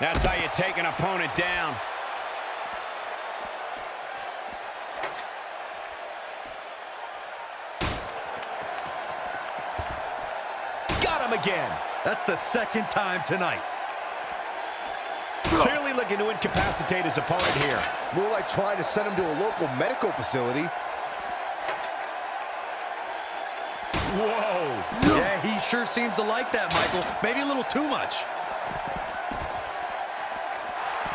That's how you take an opponent down. Him again. That's the second time tonight. Clearly looking to incapacitate his opponent here. More like trying to send him to a local medical facility. Whoa. Yeah, he sure seems to like that, Michael. Maybe a little too much.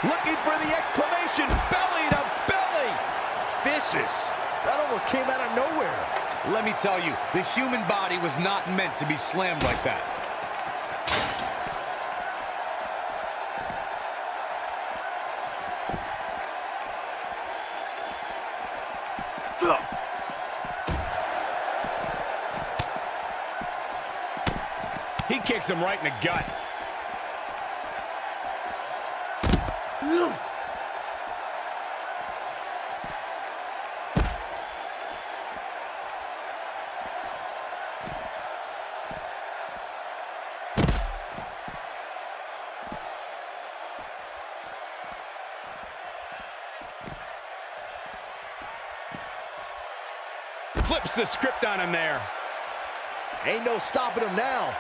Looking for the exclamation. Belly to belly. Vicious. That almost came out of nowhere. Let me tell you, the human body was not meant to be slammed like that. He kicks him right in the gut. Flips the script on him there. Ain't no stopping him now.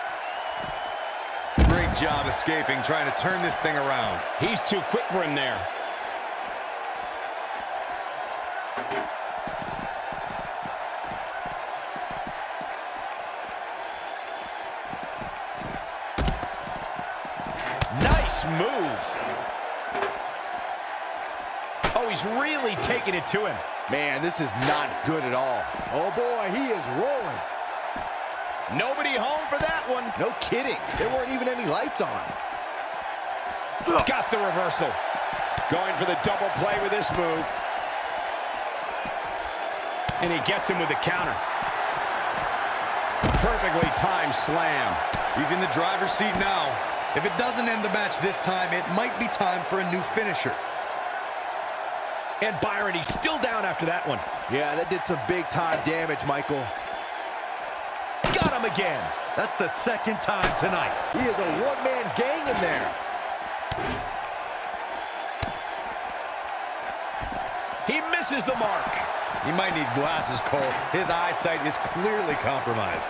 Great job escaping, trying to turn this thing around. He's too quick for him there. Nice move. Oh, he's really taking it to him. Man, this is not good at all. Oh boy, he is rolling. Nobody home for that one. No kidding. There weren't even any lights on. Got the reversal. Going for the double play with this move. And he gets him with the counter. Perfectly timed slam. He's in the driver's seat now. If it doesn't end the match this time, it might be time for a new finisher. And Byron, he's still down after that one. Yeah, that did some big-time damage, Michael. Got him again. That's the second time tonight. He is a one-man gang in there. He misses the mark. He might need glasses, Cole. His eyesight is clearly compromised.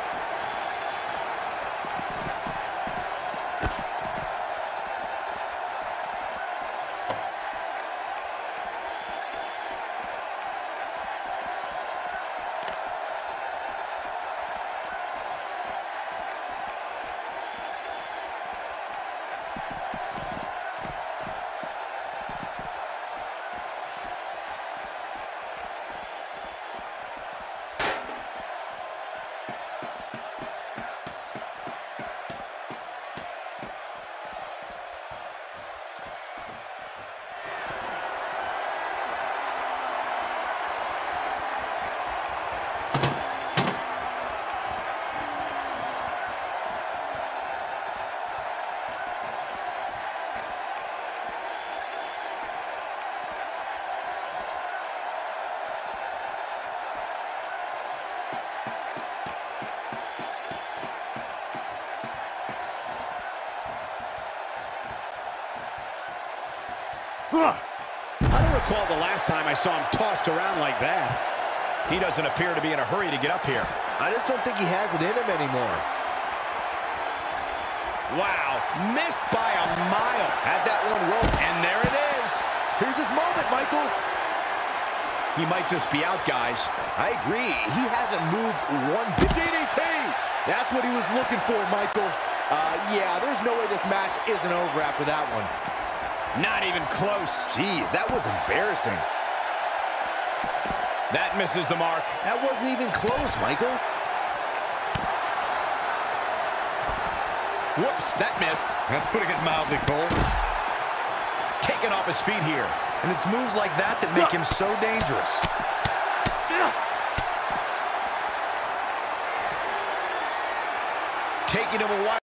I don't recall the last time I saw him tossed around like that. He doesn't appear to be in a hurry to get up here. I just don't think he has it in him anymore. Wow, missed by a mile. Had that one rope. And there it is. Here's his moment, Michael. He might just be out, guys. I agree. He hasn't moved one bit. DDT! That's what he was looking for, Michael. Uh, yeah, there's no way this match isn't over after that one. Not even close. Jeez, that was embarrassing. That misses the mark. That wasn't even close, Michael. Whoops, that missed. That's putting it mildly, Cole. Taken off his feet here. And it's moves like that that make him so dangerous. Taking him a while.